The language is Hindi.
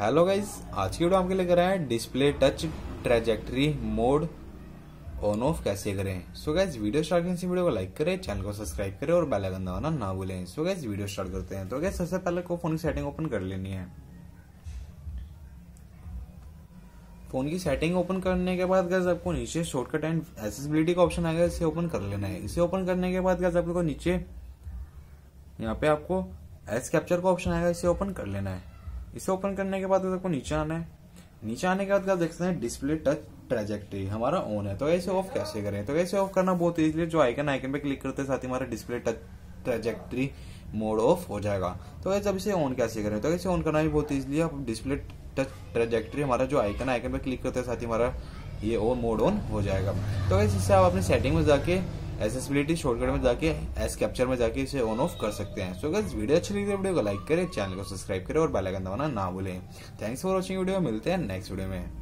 हेलो गाइज़ आज की वीडियो आपके लिए कर हैं display touch trajectory mode on off कैसे करें? सो गाइज़ वीडियो स्टार्ट करने से वीडियो को लाइक करें चैनल को सब्सक्राइब करें और बेल आइकन दबाना ना भूलें। सो गाइज़ वीडियो स्टार्ट करते हैं। तो गाइज़ सबसे पहले को फ़ोन की सेटिंग ओपन कर लेनी है। फ़ोन की सेटिंग ओपन करने के बाद गैस आपको नीचे शॉर्टकट एंड एसेसिबिलिटी का ऑप्शन आएगा। इसे ओपन कर लेना है। इसे ओपन करने के बाद गैस आपको नीचे यहाँ पे आपको एस कैप्चर का ऑप्शन आएगा। इसे ओपन कर लेना है। इसे ओपन करने के बाद आपको नीचे आना है। नीचे आने के बाद देख सकते हैं डिस्प्ले टच ट्रेजेक्ट्री हमारा ऑन है। तो ऐसे ऑफ़ कैसे करें? तो ऐसे ऑफ़ करना बहुत इजीली जो आइकन आइकन पे क्लिक करते साथ ही हमारा display touch trajectory mode off हो जाएगा। तो ऐसे अब इसे ऑन कैसे करें? तो ऐसे ऑन करना भी बहुत इजीली आप डिस्प्ले टच ट्रेजेक्ट्री हमारा जो आइकन आइकन पे क्लिक करते साथ ही हमारा ये ऑन मोड ऑन हो जाएगा। तो इससे आप अपनी सेटिंग में जाके एसेसिबिलिटी शॉर्टकट में जाके एस कैप्चर में जाके इसे ऑन ऑफ़ कर सकते हैं। सो गाइस वीडियो अच्छी लगी तो वीडियो को लाइक करें चैनल को सब्सक्राइब करें और बेल आइकन दबाना ना भूलें। थैंक्स फॉर वॉचिंग वीडियो मिलते हैं नेक्स्ट वीडियो में।